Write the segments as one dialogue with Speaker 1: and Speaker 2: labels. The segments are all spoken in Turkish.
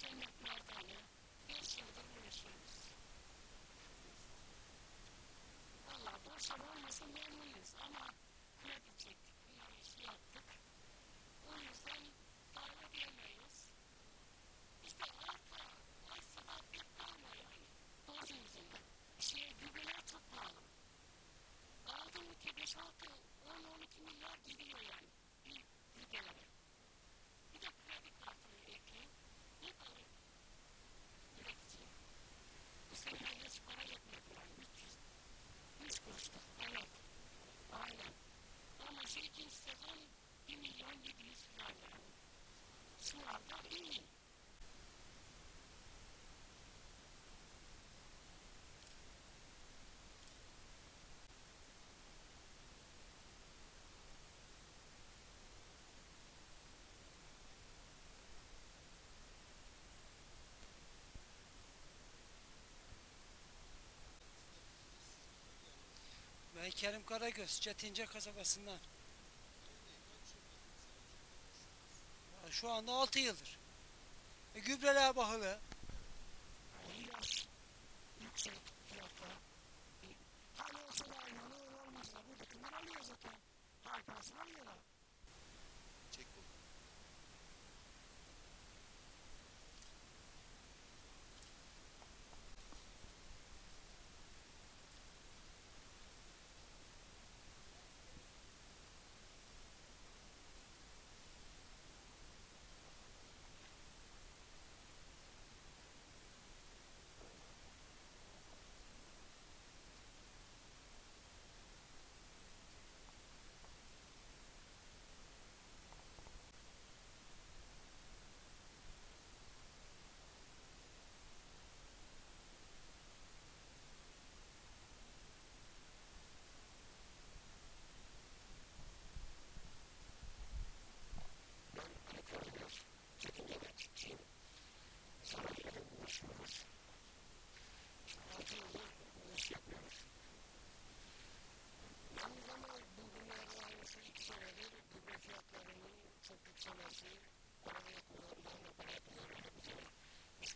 Speaker 1: Temacie na wprowadzenie pierwszym domu.
Speaker 2: Ben Kerim Karagöz, Çetince kasabasından. Şu anda 6 yıldır. E, gübreler pahalı.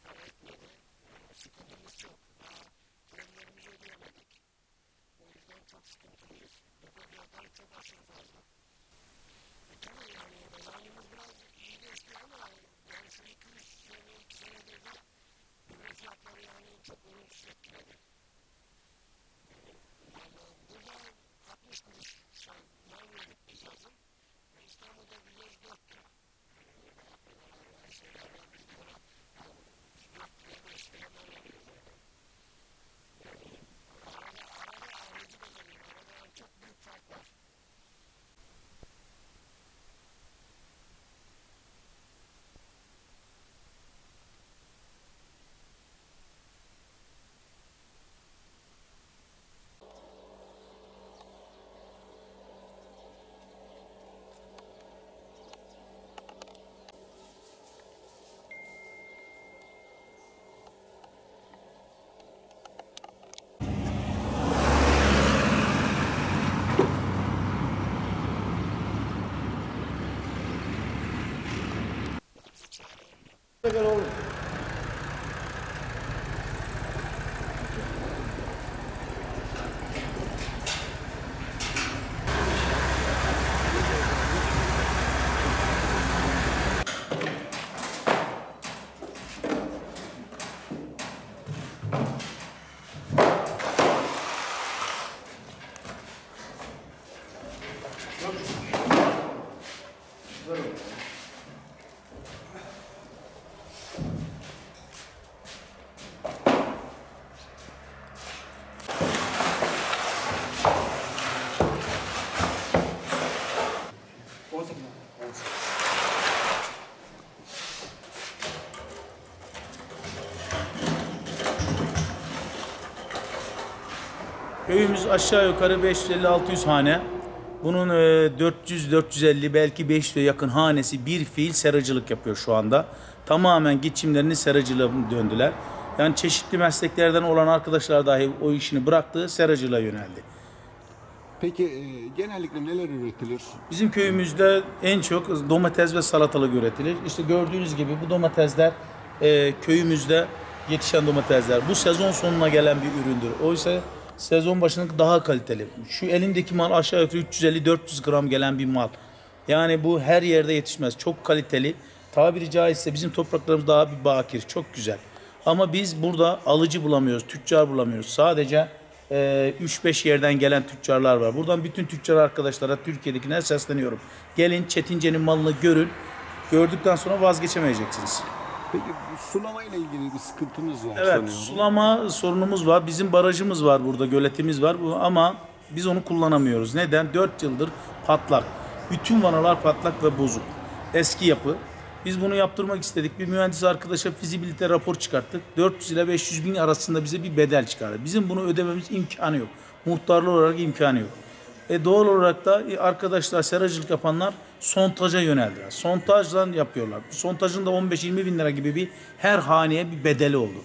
Speaker 1: Hiç para etmedi. Sıkıntımız çok. Daha kredilerimizi ödeyemedik. O yüzden çok sıkıntılıyız. Gübre fiyatları çok aşırı fazla. E tabii yani kazanımız biraz iyi geçti ama yani şu iki üç sene, iki senedir de gübre fiyatları yani çok olumsuz etkiledi. 这个喽
Speaker 3: Köyümüz aşağı yukarı 550-600 hane. Bunun e, 400-450 belki 500'e yakın hanesi bir fiil seracılık yapıyor şu anda. Tamamen geçimlerini seracılığa döndüler. Yani çeşitli mesleklerden olan arkadaşlar dahi o işini bıraktı, seracılığa yöneldi.
Speaker 4: Peki e, genellikle neler üretilir?
Speaker 3: Bizim köyümüzde en çok domates ve salatalık üretilir. İşte gördüğünüz gibi bu domatesler e, köyümüzde yetişen domatesler. Bu sezon sonuna gelen bir üründür. Oysa sezon başındaki daha kaliteli. Şu elimdeki mal aşağı yukarı 350-400 gram gelen bir mal. Yani bu her yerde yetişmez. Çok kaliteli. Tabiri caizse bizim topraklarımız daha bir bakir. Çok güzel. Ama biz burada alıcı bulamıyoruz, tüccar bulamıyoruz. Sadece e, 3-5 yerden gelen tüccarlar var. Buradan bütün tüccar arkadaşlara, Türkiye'dekine sesleniyorum. Gelin Çetince'nin malını görün. Gördükten sonra vazgeçemeyeceksiniz.
Speaker 4: Peki sulama ile ilgili bir sıkıntınız var
Speaker 3: Evet,
Speaker 4: sanıyorum.
Speaker 3: sulama sorunumuz var. Bizim barajımız var burada, göletimiz var. Bu ama biz onu kullanamıyoruz. Neden? 4 yıldır patlak. Bütün vanalar patlak ve bozuk. Eski yapı. Biz bunu yaptırmak istedik. Bir mühendis arkadaşa fizibilite rapor çıkarttık. 400 ile 500 bin arasında bize bir bedel çıkardı. Bizim bunu ödememiz imkanı yok. Muhtarlı olarak imkanı yok. E doğal olarak da e, arkadaşlar seracılık yapanlar sontaja yöneldiler. Sontajdan yapıyorlar. Sontajın da 15-20 bin lira gibi bir her haneye bir bedeli oldu.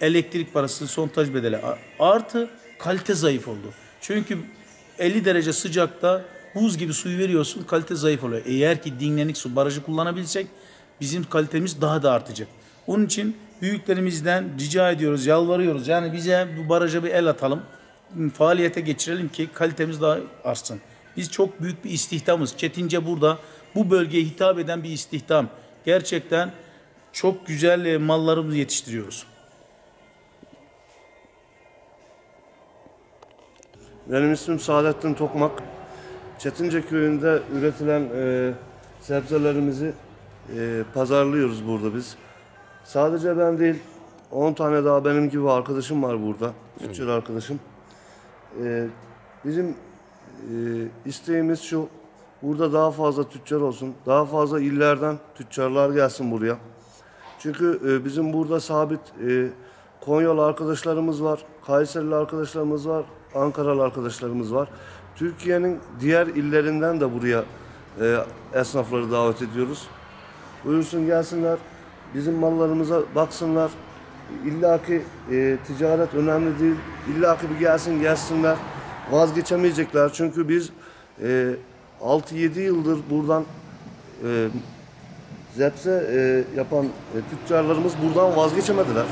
Speaker 3: Elektrik parası, sontaj bedeli. Artı kalite zayıf oldu. Çünkü 50 derece sıcakta buz gibi suyu veriyorsun kalite zayıf oluyor. Eğer ki dinlenik su barajı kullanabilsek bizim kalitemiz daha da artacak. Onun için büyüklerimizden rica ediyoruz, yalvarıyoruz. Yani bize bu baraja bir el atalım faaliyete geçirelim ki kalitemiz daha artsın. Biz çok büyük bir istihdamız. Çetince burada bu bölgeye hitap eden bir istihdam. Gerçekten çok güzel e, mallarımızı yetiştiriyoruz.
Speaker 5: Benim ismim Saadettin Tokmak. Çetince köyünde üretilen e, sebzelerimizi e, pazarlıyoruz burada biz. Sadece ben değil, 10 tane daha benim gibi arkadaşım var burada. Tüccar arkadaşım. E, bizim isteğimiz şu, burada daha fazla tüccar olsun. Daha fazla illerden tüccarlar gelsin buraya. Çünkü e, bizim burada sabit e, Konyalı arkadaşlarımız var, Kayserili arkadaşlarımız var, Ankaralı arkadaşlarımız var. Türkiye'nin diğer illerinden de buraya e, esnafları davet ediyoruz. Buyursun gelsinler, bizim mallarımıza baksınlar. İlla ki e, ticaret önemli değil. İlla ki bir gelsin gelsinler. Vazgeçemeyecekler çünkü biz e, 6-7 yıldır buradan e, zepse e, yapan e, tüccarlarımız buradan vazgeçemediler.